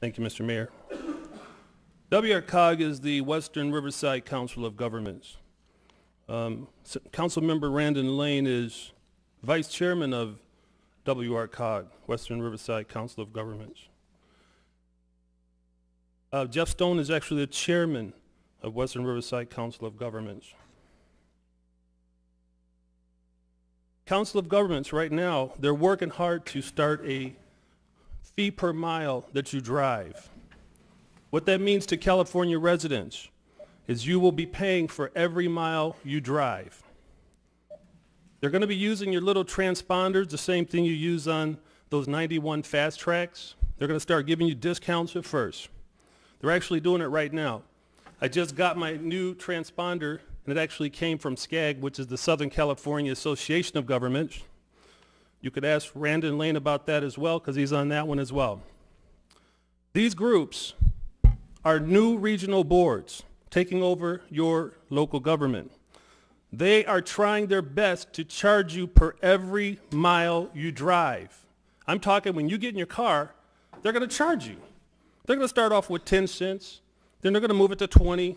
Thank you, Mr. Mayor. WRCOG is the Western Riverside Council of Governments. Um, S- Councilmember Randon Lane is Vice Chairman of WRCOG, Western Riverside Council of Governments. Uh, Jeff Stone is actually the Chairman of Western Riverside Council of Governments. Council of Governments, right now, they're working hard to start a fee per mile that you drive. What that means to California residents is you will be paying for every mile you drive. They're going to be using your little transponders, the same thing you use on those 91 FasTraks. They're going to start giving you discounts at first. They're actually doing it right now. I just got my new transponder, and it actually came from SCAG, which is the Southern California Association of Governments. You could ask Randon Lane about that as well, because he's on that one as well. These groups are new regional boards taking over your local government. They are trying their best to charge you per every mile you drive. I'm talking when you get in your car, they're going to charge you. They're going to start off with 10 cents, then they're going to move it to 20.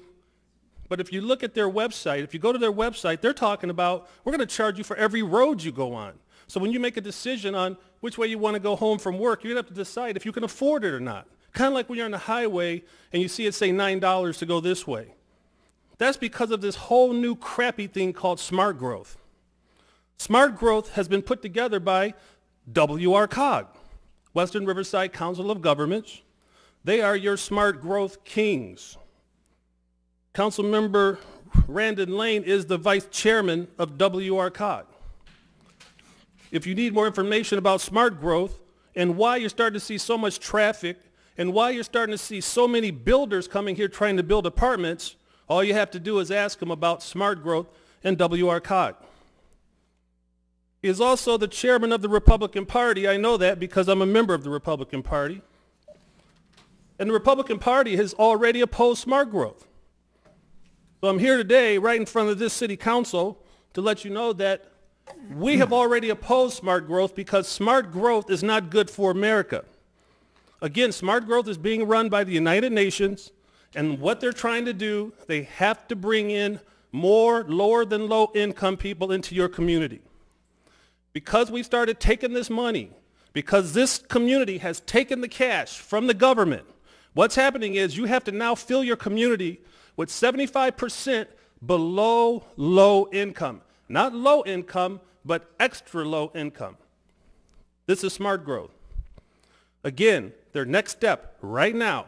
But if you look at their website, if you go to their website, they're talking about, we're going to charge you for every road you go on. So when you make a decision on which way you want to go home from work, you're going to have to decide if you can afford it or not. Kind of like when you're on the highway and you see it say $9 to go this way. That's because of this whole new crappy thing called smart growth. Smart growth has been put together by WRCOG, Western Riverside Council of Governments. They are your smart growth kings. Councilmember Randon Lane is the vice chairman of WRCOG. If you need more information about smart growth and why you're starting to see so much traffic and why you're starting to see so many builders coming here trying to build apartments, all you have to do is ask them about smart growth and WRCOG. He is also the chairman of the Republican Party. I know that because I'm a member of the Republican Party. And the Republican Party has already opposed smart growth. So I'm here today, right in front of this city council, to let you know that we have already opposed smart growth because smart growth is not good for America. Again, smart growth is being run by the United Nations, and what they're trying to do, they have to bring in more lower than low income people into your community. Because we started taking this money, because this community has taken the cash from the government, what's happening is you have to now fill your community with 75% below low income. Not low income, but extra low income. This is smart growth. Again, their next step right now,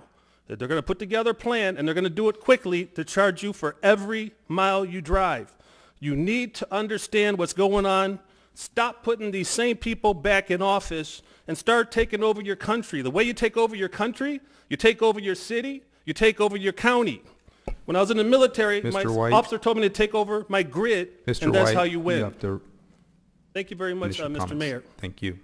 that they're going to put together a plan and they're going to do it quickly to charge you for every mile you drive. You need to understand what's going on. Stop putting these same people back in office and start taking over your country. The way you take over your country, you take over your city, you take over your county. When I was in the military, my White. officer told me to take over my grid, Mr. and that's White, how you win. to Thank you very much, uh, Mr. Mayor. Thank you.